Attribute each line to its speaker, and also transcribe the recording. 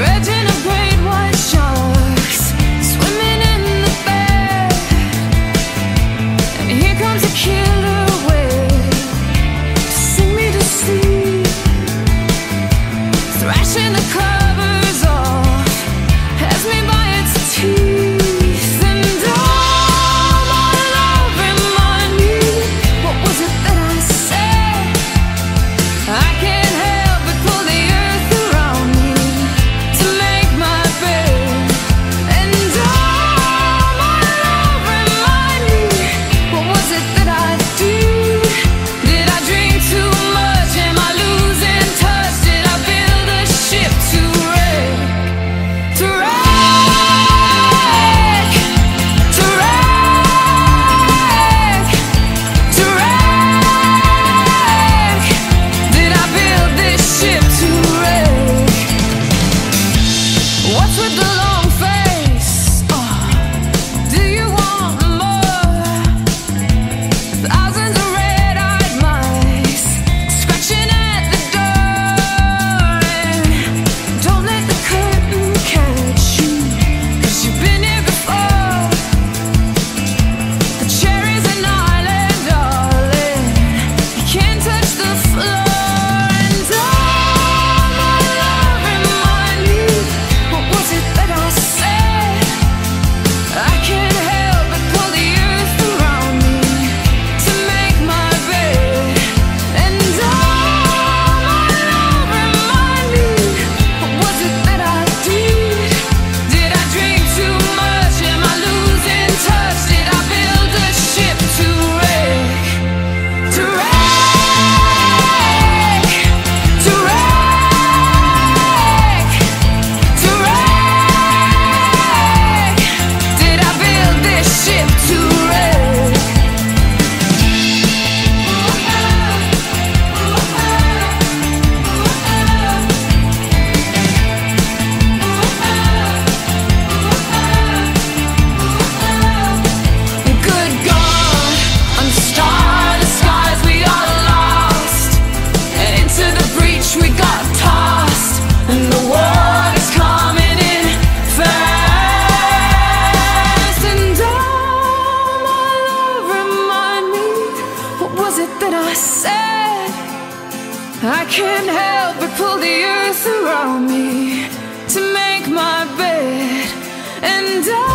Speaker 1: 죄지 I can't help but pull the earth around me to make my bed and I